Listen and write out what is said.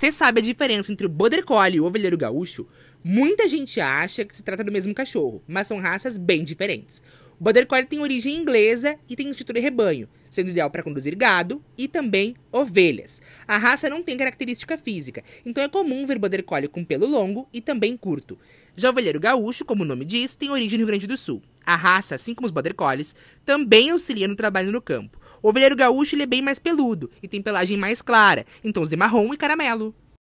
Você sabe a diferença entre o Border Collie e o Ovelheiro Gaúcho? Muita gente acha que se trata do mesmo cachorro, mas são raças bem diferentes. O Border Collie tem origem inglesa e tem estrutura de rebanho, sendo ideal para conduzir gado e também ovelhas. A raça não tem característica física, então é comum ver Border Collie com pelo longo e também curto. Já o ovelheiro gaúcho, como o nome diz, tem origem no Rio Grande do Sul. A raça, assim como os Border Collies, também auxilia no trabalho no campo. O ovelheiro gaúcho ele é bem mais peludo e tem pelagem mais clara, em tons de marrom e caramelo.